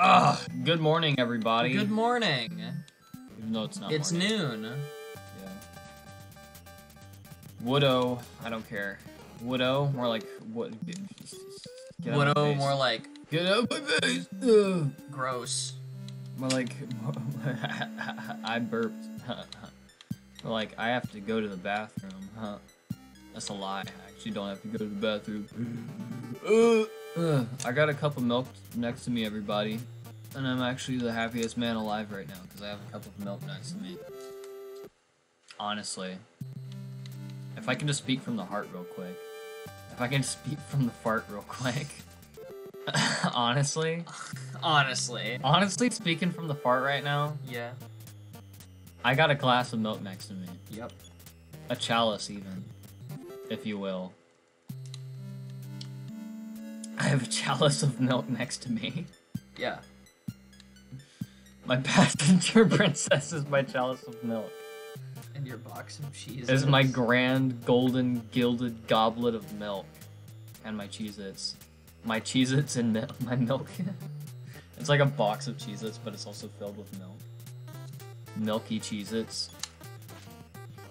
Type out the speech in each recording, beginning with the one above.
Ah, good morning, everybody. Good morning. Even though it's not. It's morning. noon. Yeah. Woodo, I don't care. Woodo, more like what? Get out of my Widow, face. more like Get out of my face. Ugh. gross. More like I burped. More like I have to go to the bathroom. Huh? That's a lie. I actually don't have to go to the bathroom. Ugh. I got a cup of milk next to me, everybody, and I'm actually the happiest man alive right now because I have a cup of milk next to me. Honestly, if I can just speak from the heart real quick, if I can speak from the fart real quick. Honestly, Honestly. honestly speaking from the fart right now, Yeah. I got a glass of milk next to me. Yep. A chalice, even, if you will. I have a chalice of milk next to me. Yeah. My passenger princess is my chalice of milk. And your box of cheese. Is my grand golden gilded goblet of milk. And my Cheez Its. My Cheez Its and mil- my milk. it's like a box of Cheez Its, but it's also filled with milk. Milky Cheez Its.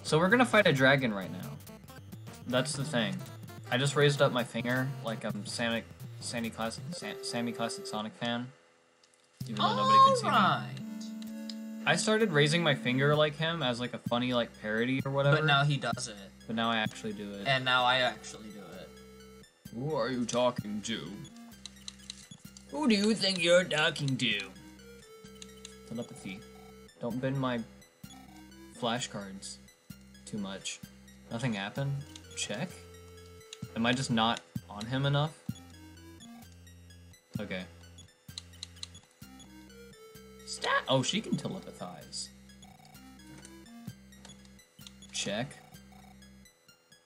So we're gonna fight a dragon right now. That's the thing. I just raised up my finger like I'm Sonic, Sandy Classic, Sa- Sammy Classic Sonic fan. Even though nobody can see me. I started raising my finger like him as like a funny like parody or whatever. But now he does it. But now I actually do it. And now I actually do it. Who are you talking to? Who do you think you're talking to? Telepathy. Don't bend my flashcards too much. Nothing happened? Check? Am I just not on him enough? Okay. Stop! Oh, she can telepathize. Check.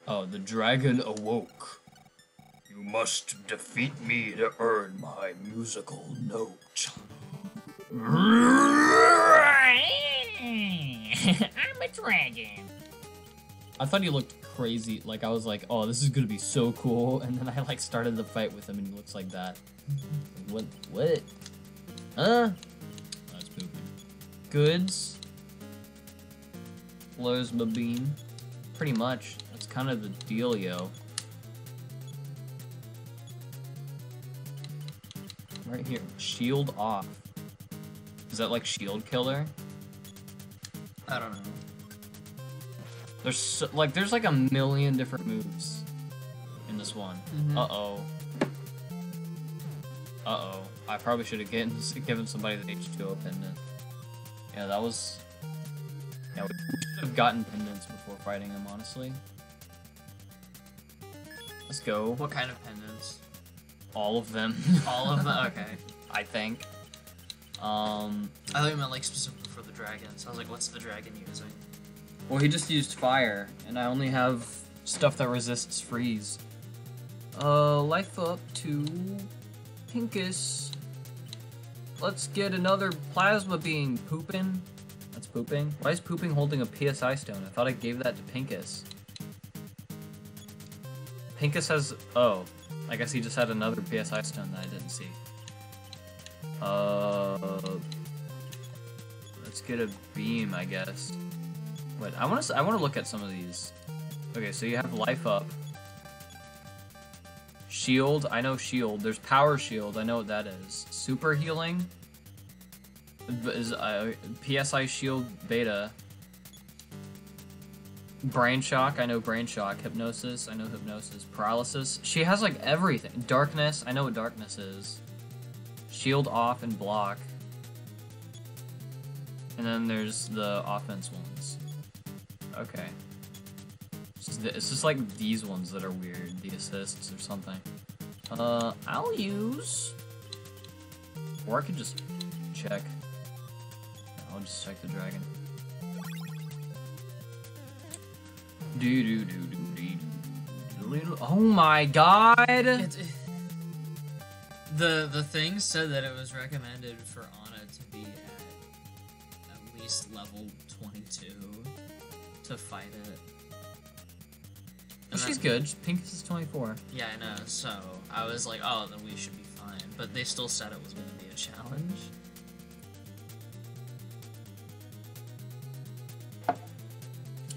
Oh, the dragon awoke. You must defeat me to earn my musical note. I'm a dragon. I thought he looked crazy. Like I was like, oh, this is gonna be so cool. And then I like started the fight with him, and he looks like that. What? What? Huh? That's pooping. Goods. Plasma beam. Pretty much. That's kind of the dealio. Right here. Shield off. Is that like shield killer? I don't know. There's so, like there's like a million different moves in this one. Mhm. Uh oh. Uh oh. I probably should have given given somebody the H2O pendant. Yeah, that was. Yeah, we should have gotten pendants before fighting him. Honestly. Let's go. What kind of pendants? All of them. All of them? Okay. I think. Um. I thought you meant like specifically for the dragons. I was like, what's the dragon using? Well, he just used fire, and I only have stuff that resists freeze. Uh, life up to Pinkus. Let's get another plasma being pooping. That's pooping. Why is pooping holding a PSI stone? I thought I gave that to Pinkus. Pinkus has. Oh, I guess he just had another PSI stone that I didn't see. Uh, let's get a beam, I guess. Wait, I want to. I want to look at some of these. Okay, so you have life up. Shield, I know shield. There's power shield. I know what that is. Super healing. Is uh, PSI shield beta. Brain shock. I know brain shock. Hypnosis. I know hypnosis. Paralysis. She has like everything. Darkness. I know what darkness is. Shield off and block. And then there's the offense ones. Okay. It's just, like these ones that are weird, the assists or something. Uh, I'll use... Or I could just check. I'll just check the dragon. Do do do do do. Oh my god! It, the the thing said that it was recommended for Anna to be at at least level 22 to fight it. And She's good. Pink is 24. Yeah, I know. So I was like, oh, then we should be fine. But they still said it was going to be a challenge.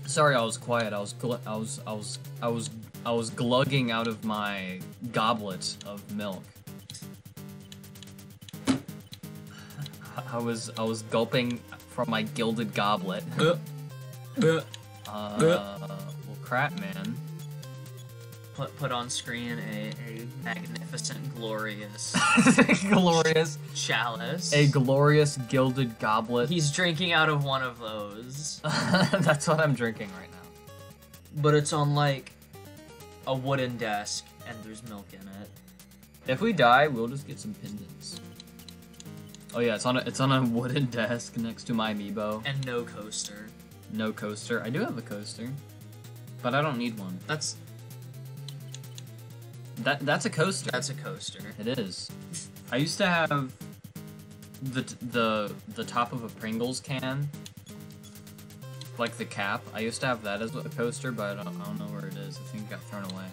Sorry, I was quiet. I was I was I was I was I was glugging out of my goblet of milk. I was I was gulping from my gilded goblet. uh, uh. Uh, well, crap, man. put put on screen a, a magnificent, glorious glorious, chalice. a glorious gilded goblet. He's drinking out of one of those, That's what I'm drinking right now. but it's on like a wooden desk, and there's milk in it. If we die, we'll just get some pendants. Oh yeah, it's on a it's on a wooden desk next to my amiibo. And no coaster. No coaster. I do have a coaster, but I don't need one. That's That that's a coaster. that's a coaster. It is. I used to have the the the top of a Pringles can, like the cap. I used to have that as a coaster, but I don't, I don't know where it is. I think it got thrown away.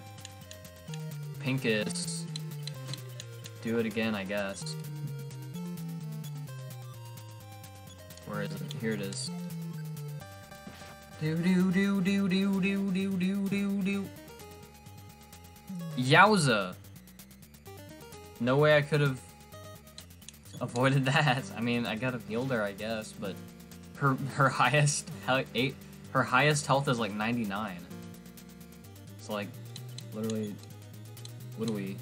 Pinkus. Do it again, I guess. Where is it? Here it is. Do do do do do do do do do do. Yowza! No way I could have avoided that. I mean, I got a healed her, I guess, but her her highest he- eight her highest health is like 99. It's like literally what do we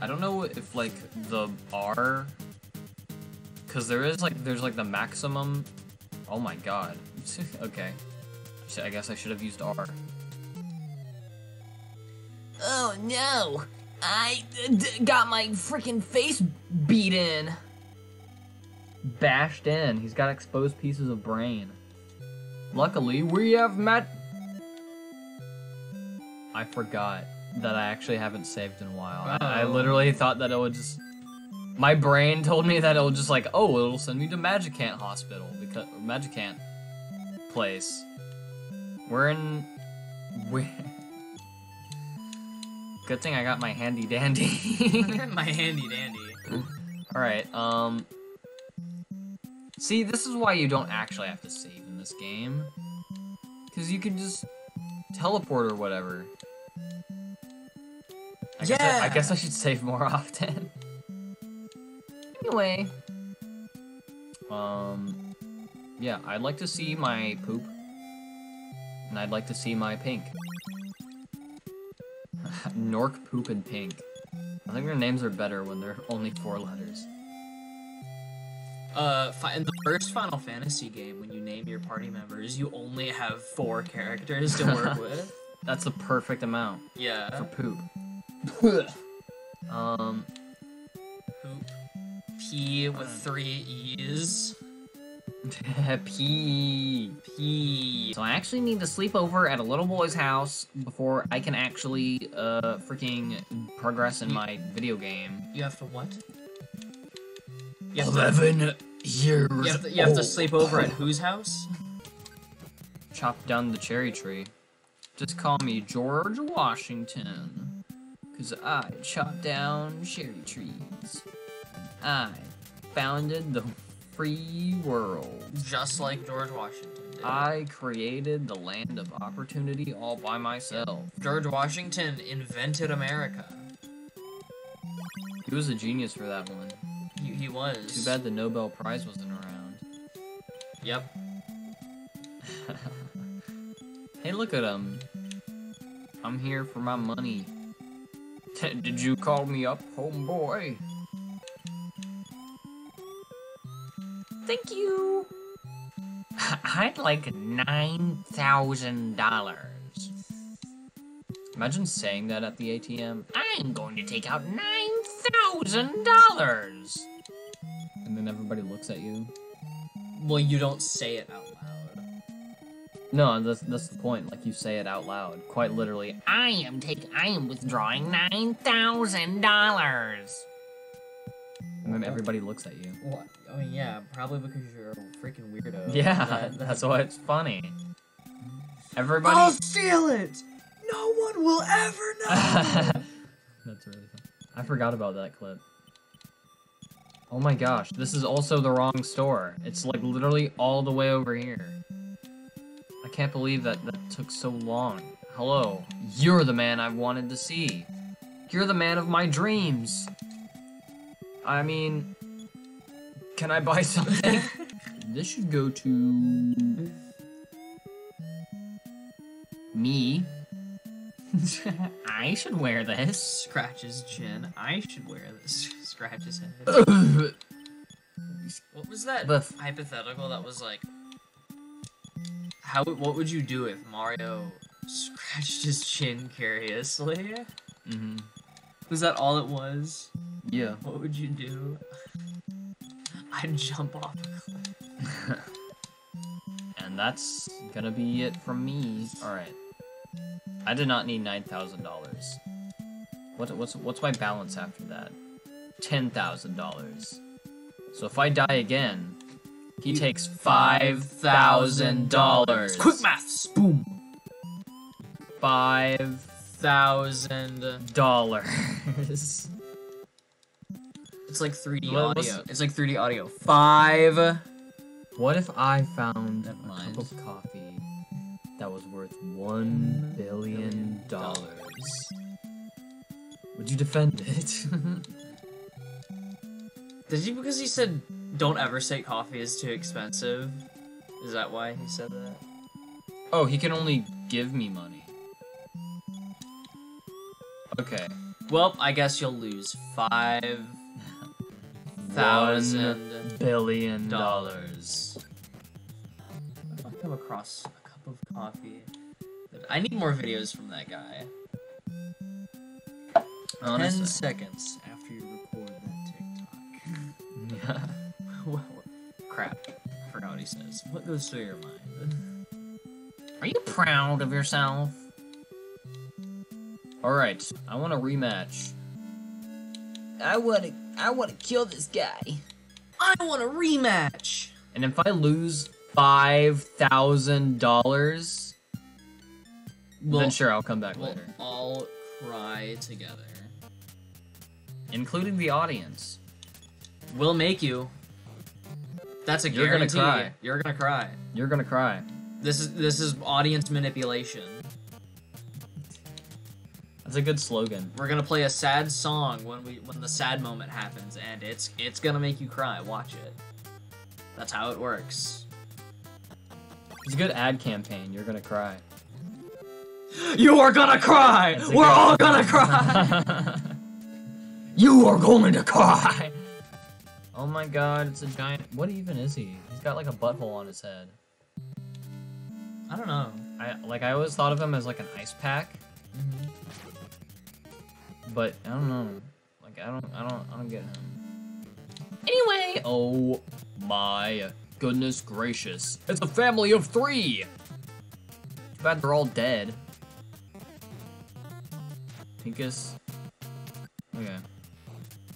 I don't know if like the R cuz there is like there's like the maximum Oh my god. okay. So I guess I should have used R. Oh no! I got my freaking face beat in. bashed in. He's got exposed pieces of brain. Luckily, we have met. I forgot that I actually haven't saved in a while. I, I Oh. literally thought that it would just. My brain told me that it'll just like, oh, it'll send me to Magicant Hospital because Magicant place. We're in. We. Good thing I got my handy dandy. My handy dandy. Alright, um... See, this is why you don't actually have to save in this game. Because you can just teleport or whatever. I guess, I, I guess I should save more often. Anyway. Um... Yeah, I'd like to see my poop. And I'd like to see my pink. Nork, poop, and pink. I think their names are better when they're only four letters. Uh, in the first Final Fantasy game, when you name your party members, you only have four characters to work with. That's the perfect amount Yeah. for Yeah. poop. um, Poop. P with three E's. P. P. So I actually need to sleep over at a little boy's house before I can actually, uh, freaking progress in my video game. You have to what? You have to, Eleven years. you have to, you have to sleep over at whose house? Chop down the cherry tree. Just call me George Washington. Cause I chop down cherry trees. I founded the free world. Just like George Washington did. I created the land of opportunity all by myself. George Washington invented America. He was a genius for that one. He, he was. Too bad the Nobel Prize wasn't around. Yep. hey, look at him. I'm here for my money. Did you call me up, homeboy? Thank you. I'd like nine thousand dollars. Imagine saying that at the ATM, I'm going to take out nine thousand dollars. and then everybody looks at you. Well, you don't say it out loud. No, that's that's the point. Like you say it out loud, quite literally. I am take. I am withdrawing nine thousand dollars. And then everybody looks at you. Well, I mean, yeah, probably because you're a freaking weirdo. Yeah, That- that's why it's funny. Everybody. I'll steal it. No one will ever know. That's really fun. I forgot about that clip. Oh my gosh, this is also the wrong store. It's like literally all the way over here. I can't believe that that took so long. Hello, you're the man I've wanted to see. You're the man of my dreams. I mean, can I buy something? this should go to me. I should wear this. Scratch his chin. I should wear this. Scratch his head. What was that The hypothetical that was like how what would you do if Mario scratched his chin curiously? Mm -hmm. Was that all it was? Yeah. What would you do? I'd jump off. And that's gonna be it from me. Alright. I did not need nine thousand dollars. What what's what's my balance after that? Ten thousand dollars. So if I die again, he You- takes five thousand dollars. Quick maths. Boom. Five Thousand. dollars. It's like 3D What was- audio. It's like 3D audio. Five. what if I found a cup of coffee that was worth one billion dollars? Would you defend it? Did he because he said don't ever say coffee is too expensive? Is that why he said that? Oh, he can only give me money. Okay. Well, I guess you'll lose five thousand billion dollars. If I come across a cup of coffee, I need more videos from that guy. Ten Honestly. seconds after you record that TikTok. Yeah. well, crap. I forgot what he says. What goes through your mind? Are you proud of yourself? Alright, I want a rematch. I wanna, I wanna kill this guy. I want a rematch. And if I lose five thousand dollars, We'll, then sure I'll come back we'll later. all cry together. Including the audience. We'll make you. That's a You're gonna cry. You're gonna cry. You're gonna cry. This is this is audience manipulation. That's a good slogan. We're gonna play a sad song when we when the sad moment happens, and it's it's gonna make you cry. Watch it. That's how it works. It's a good ad campaign. You're gonna cry. You are gonna cry. We're all gonna cry. you are going to cry. Oh my god, it's a giant. What even is he? He's got like a butthole on his head. I don't know. I like. I always thought of him as like an ice pack, Mm-hmm. But I don't know. Like I don't. I don't. I don't get him. Anyway, oh my goodness gracious! It's a family of three. Too bad they're all dead. Pinkus. Okay.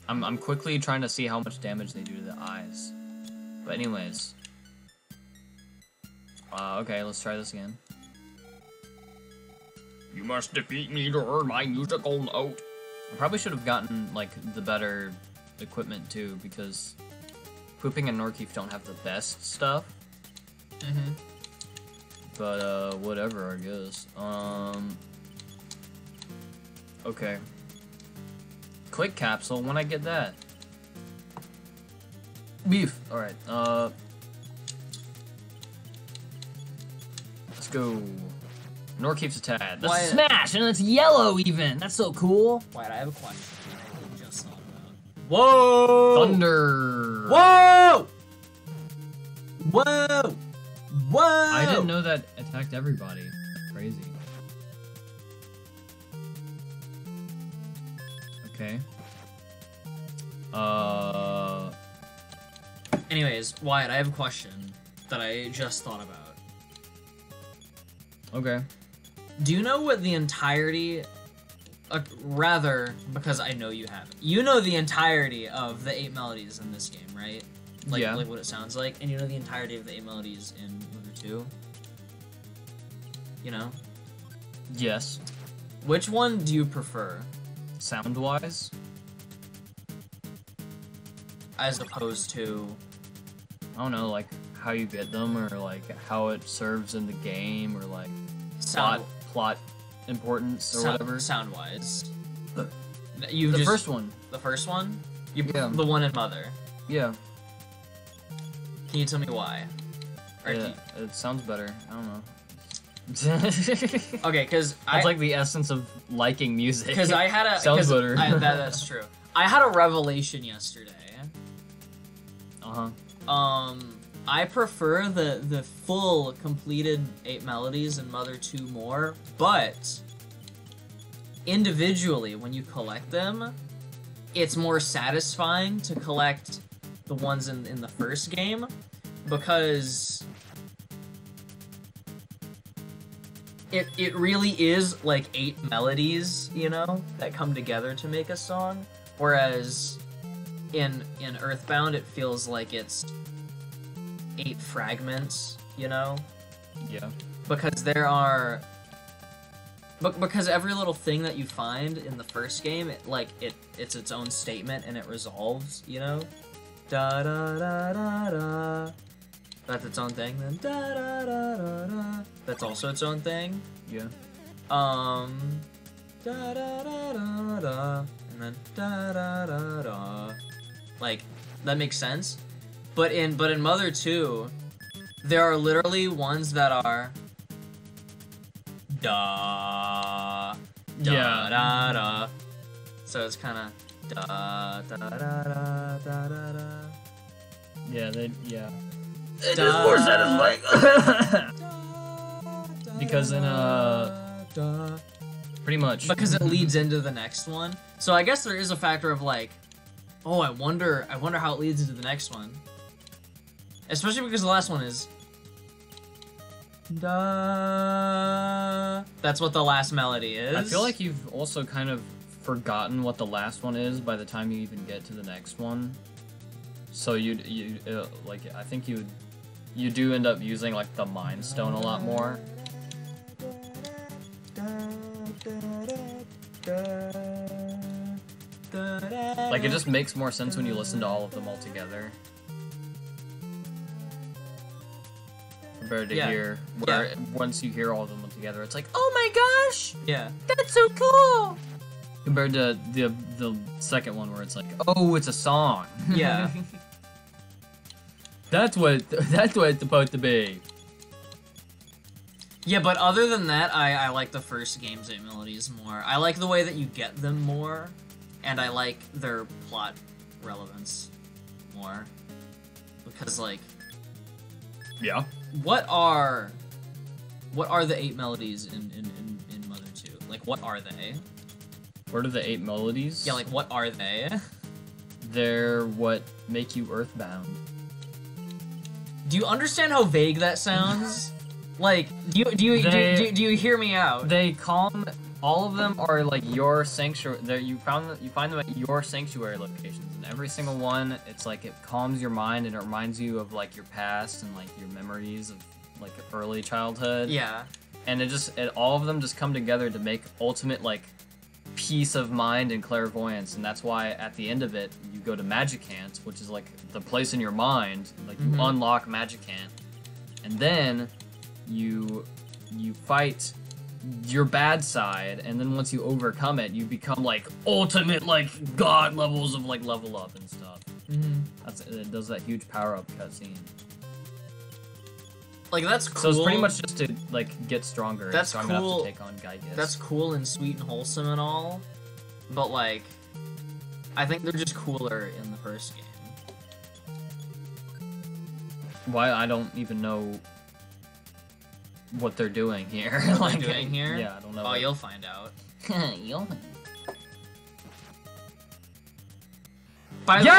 I'm I'm quickly trying to see how much damage they do to the eyes. But anyways. Uh, okay, let's try this again. You must defeat me to earn my musical note. I probably should have gotten like the better equipment too, because Pooping and Norkeef don't have the best stuff. Mm-hmm. But uh, whatever, I guess. Um. Okay. Click capsule when I get that. Beef. All right. Uh. Let's go. Norkeef's attack. That's Why- a smash, and it's yellow even. That's so cool. Wait, I have a question. I just thought about. Whoa! Thunder. Whoa! Whoa! Whoa! I didn't know that attacked everybody. Crazy. Okay. Uh. Anyways, Wyatt, I have a question that I just thought about. Okay. Do you know what the entirety, uh, rather, because I know you have, you know the entirety of the eight melodies in this game, right? Like, Yeah. like what it sounds like, and you know the entirety of the eight melodies in Mother 2? You know? Yes. Which one do you prefer? Sound wise. as opposed to I don't know, like how you get them or like how it serves in the game or like sound plot importance or sound, whatever. sound wise. You the just, first one, the first one, you Yeah. the one in Mother. yeah, Can you tell me why? Or yeah, you- it sounds better. I don't know. okay, because I That's like the essence of liking music. because I had a Sounds better. I, that, that's true. I had a revelation yesterday. uh huh. Um, I prefer the the full completed eight melodies in Mother Two more, but individually when you collect them, it's more satisfying to collect the ones in in the first game because it it really is like eight melodies, you know, that come together to make a song, whereas in in Earthbound it feels like it's eight fragments, you know, Yeah. because there are but because every little thing that you find in the first game, it like it it's its own statement and it resolves, you know. Da da da da da. That's its own thing. Then da da da da da. That's also its own thing. Yeah. Um. Da da da da da. And then da da da da. Like that makes sense. But in but in Mother 2, there are literally ones that are da da Yeah. da da. So it's kind of da da da da da da da. Yeah. They. Yeah. It is more satisfying. Because in, uh, Pretty much. because it leads into the next one. So I guess there is a factor of like, oh, I wonder, I wonder how it leads into the next one. Especially because the last one is. Da. That's what the last melody is. I feel like you've also kind of forgotten what the last one is by the time you even get to the next one. So you'd you uh, like I think you you do end up using like the Mind Stone a lot more. Like it just makes more sense when you listen to all of them all together. Compared to Yeah. here, where once you hear all of them together, it's like, Oh my gosh, Yeah. that's so cool. compared to the the second one where it's like, oh, it's a song. Yeah. That's what that's what it's supposed to be. Yeah, but other than that, I, I like the first game's melodies more. I like the way that you get them more, and I like their plot relevance more. Because like, Yeah. What are what are the eight melodies in, in, in, in Mother 2? Like what are they? What are the eight melodies? Yeah, like what are they? they're what make you earthbound. Do you understand how vague that sounds? like, do you do you, do, do, do you hear me out? They calm. All of them are like your sanctuary. There, you found you find them at your sanctuary locations, and every single one, it's like it calms your mind and it reminds you of like your past and like your memories of like early childhood. yeah. and it just it, all of them just come together to make ultimate like peace of mind and clairvoyance and that's why at the end of it you go to magicant which is like the place in your mind like you Mhm. unlock magicant and then you you fight your bad side and then once you overcome it you become like ultimate like god levels of like level up and stuff hmm that's it does that huge power up cutscene Like that's cool. so it's pretty much just to like get stronger That's and strong cool. take on Gygas. that's cool and sweet and wholesome and all, but like, I think they're just cooler in the first game. why I don't even know what they're doing here. What like, they're doing here? Yeah, I don't know. Oh, you'll find out. Yo. By Yo!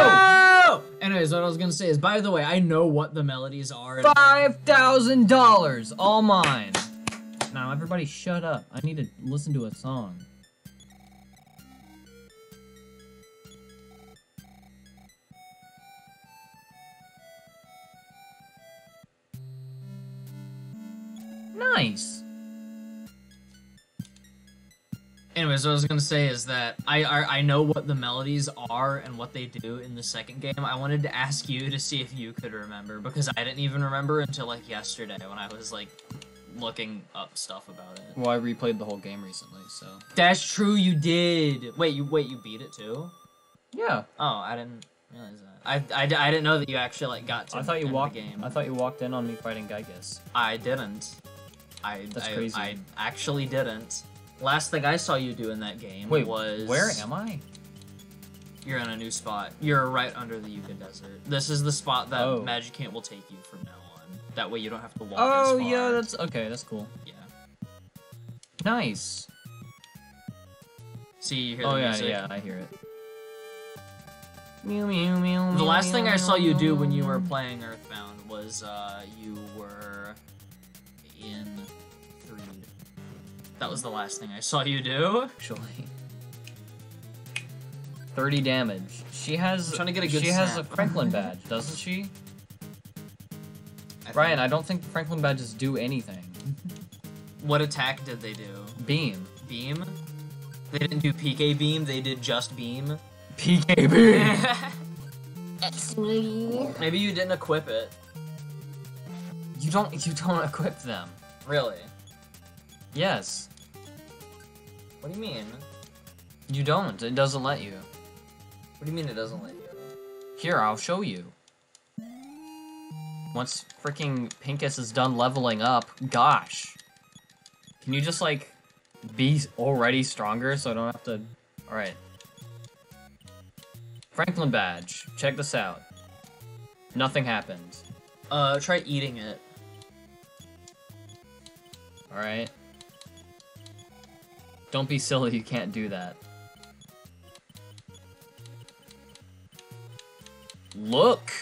Yo! Anyways, what I was gonna say is, by the way, I know what the melodies are. Five thousand dollars, all mine. Now everybody, shut up. I need to listen to a song. Nice. Anyways, what I was gonna say is that I, I I know what the melodies are and what they do in the second game. I wanted to ask you to see if you could remember because I didn't even remember until like yesterday when I was like looking up stuff about it. Well, I replayed the whole game recently, so. That's true, you did. Wait, you wait, you beat it too? Yeah. Oh, I didn't realize that. I, I, I didn't know that you actually like got to. I thought you walked. game. I thought you walked in on me fighting Gygas. I didn't. I That's I, crazy. I actually didn't. Last thing I saw you do in that game Wait, was where am I? You're in a new spot. You're right under the Yucca Desert. This is the spot that Oh. Magicant will take you from now on. That way you don't have to walk Oh as far. yeah, that's okay. That's cool. yeah. Nice. See, you hear Oh the yeah, music. yeah, I hear it. Mew mew mew. The last thing I saw you do when you were playing Earthbound was uh, you were in three. That was the last thing I saw you do. actually. Thirty damage. She has. I'm trying to get a good She has a. Franklin badge, doesn't she? I Ryan, I don't think Franklin badges do anything. What attack did they do? Beam. Beam? They didn't do PK beam. They did just beam. PKB. Actually, Maybe you didn't equip it. You don't. You don't equip them. Really? Yes. What do you mean? You don't. It doesn't let you. What do you mean it doesn't let you? Here, I'll show you. Once freaking Pincus is done leveling up, gosh. Can you just, like, be already stronger so I don't have to... Alright. Franklin badge. Check this out. Nothing happened. Uh, try eating it. Alright? Don't be silly, you can't do that. Look!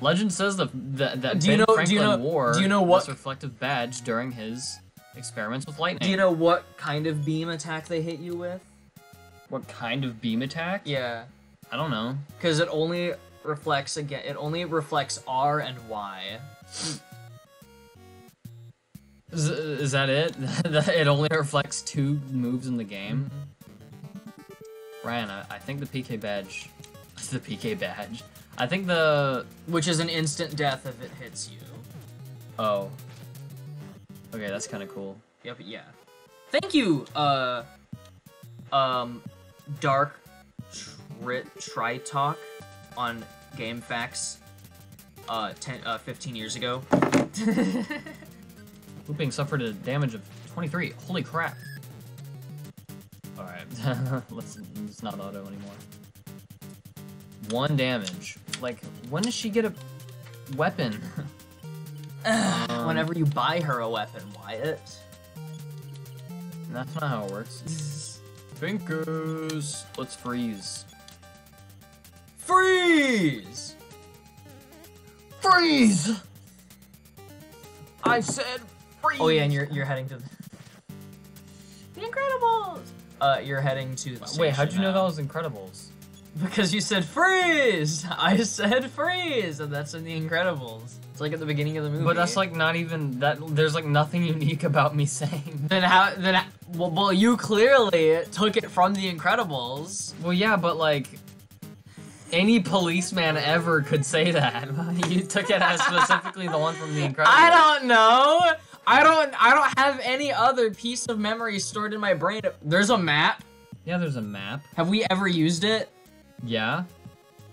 Legend says the, that that Do you Ben know- do Franklin you know- wore do you know what- this reflective badge during his experiments with lightning. Do you know what kind of beam attack they hit you with? what kind of beam attack? Yeah, I don't know. because it only reflects again. It only reflects R and Y. Is, is that it? It only reflects two moves in the game? Ryan, I, I think the PK badge... The PK badge. I think the... Which is an instant death if it hits you. Oh. Okay, that's kind of cool. Yep. Yeah. Thank you. Uh. Um. Dark Tri Tritalk on GameFAQs. Uh, 10, uh, 15 years ago. Looping suffered a damage of 23. Holy crap. Alright, let's, let's not auto anymore. One damage. Like, when does she get a weapon? Um, Whenever you buy her a weapon, Wyatt. That's not how it works. Fingers. Let's freeze. Freeze! Freeze! I said freeze! Oh yeah, and you're you're heading to the, the Incredibles. Uh, you're heading to the Wait, how'd you station know that was Incredibles? Because you said freeze! I said freeze! And that's in The Incredibles. It's like at the beginning of the movie. But that's like not even that. There's like nothing unique about me saying. Then how, then, well, well, you clearly took it from The Incredibles. Well, yeah, but like any policeman ever could say that. you took it as specifically the one from The Incredibles. I don't know! I don't, I don't have any other piece of memory stored in my brain. There's a map. Yeah, there's a map. Have we ever used it? Yeah.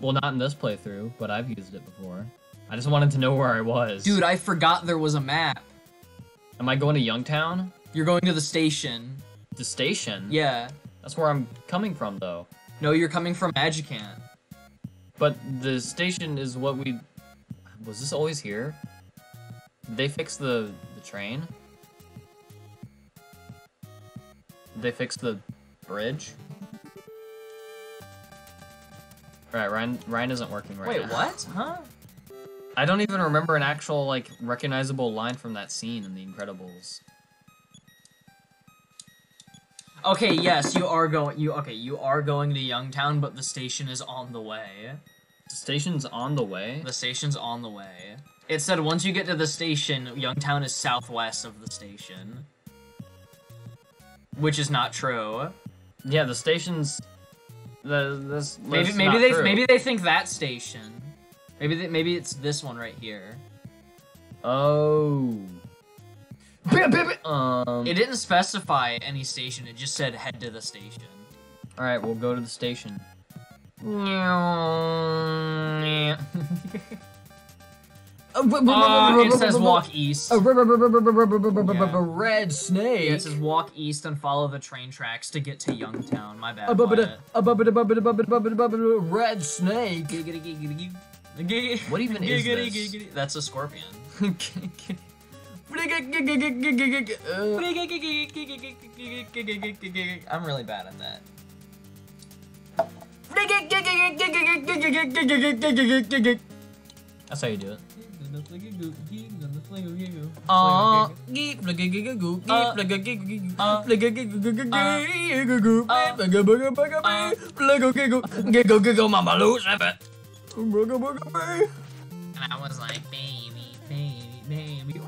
Well, not in this playthrough, but I've used it before. I just wanted to know where I was. Dude, I forgot there was a map. am I going to Youngtown? You're going to the station. The station? Yeah. That's where I'm coming from, though. No, you're coming from Magicant. But the station is what we. Was this always here? Did they fix the the train? Did they fix the bridge? Alright, Ryan Ryan isn't working right Wait, now. Wait, what? Huh? I don't even remember an actual like recognizable line from that scene in The Incredibles. Okay, yes, you are going. You okay? You are going to Youngtown, but the station is on the way. The station's on the way. The station's on the way. It said once you get to the station, Youngtown is southwest of the station. which is not true. Yeah, the station's. The, this Maybe maybe they true. maybe they think that station. Maybe they, maybe it's this one right here. Oh. Um. It didn't specify any station. It just said head to the station. All right, we'll go to the station. Uh, it says walk east. Red snake. It says walk east and follow the train tracks to get to Youngtown. My bad. Red snake. What even is this? That's a scorpion. I'm really bad at that. That's how you do it. Uh, And I was like, baby, baby, baby.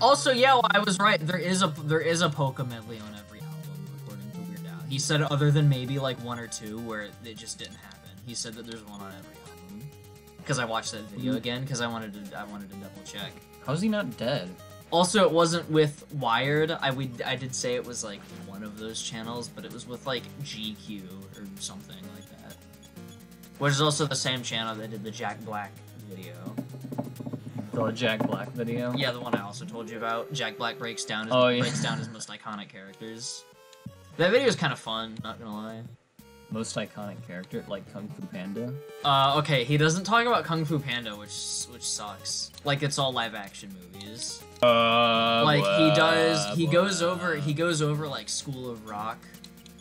also, yeah, well, I was right. There is a there is a Polka medley on every album, according to Weird Al. He said other than maybe like one or two where it just didn't happen. He said that there's one on every album. Because I watched that video mm-hmm. again because I wanted to I wanted to double check. How's he not dead? Also, it wasn't with Wired. I we I did say it was like one of those channels, but it was with like GQ or something like that. Which is also the same channel that did the Jack Black video. The Jack Black video. Yeah, the one I also told you about. Jack Black breaks down his Oh, yeah. breaks down his most iconic characters. That video is kind of fun, not gonna lie. Most iconic character, like Kung Fu Panda. Uh, okay, he doesn't talk about Kung Fu Panda, which which sucks. Like it's all live action movies. Uh, like he does he goes over he goes over like school of rock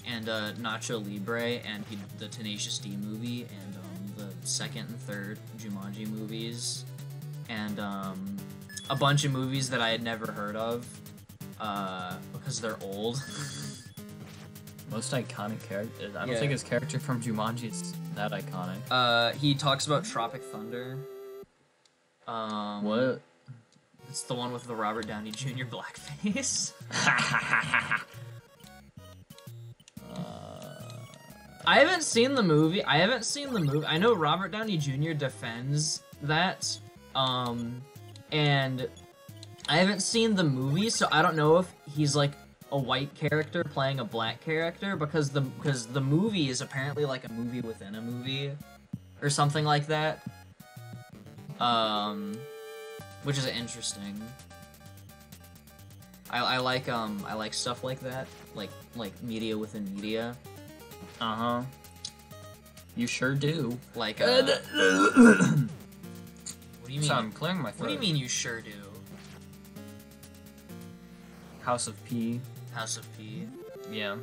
and uh nacho libre and he, the tenacious d movie and um the second and third jumanji movies and um a bunch of movies that i had never heard of uh because they're old Most iconic character. I don't Yeah. think his character from Jumanji is that iconic. uh he talks about tropic thunder um What? it's the one with the robert downey jr blackface Uh, I haven't seen the movie. I haven't seen the movie. I know Robert Downey Jr. defends that. Um, and I haven't seen the movie, so I don't know if he's like a white character playing a black character because the because the movie is apparently like a movie within a movie or something like that. Um, which is interesting. I, I like um I like stuff like that, like like media within media. uh huh. You sure do. Like, uh, what do you mean? So I'm clearing my throat. what do you mean you sure do? House of P. House of P. Yeah.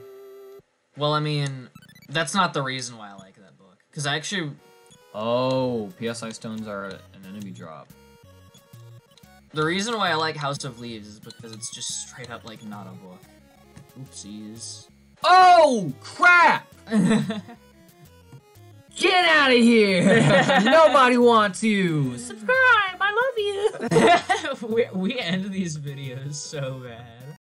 Well, I mean, that's not the reason why I like that book. Because I actually, Oh, PSI stones are an enemy drop. the reason why I like House of Leaves is because it's just straight up like not a book. Oopsies. Oh crap! Get out of here! Nobody wants you. Subscribe, I love you. we, we end these videos so bad.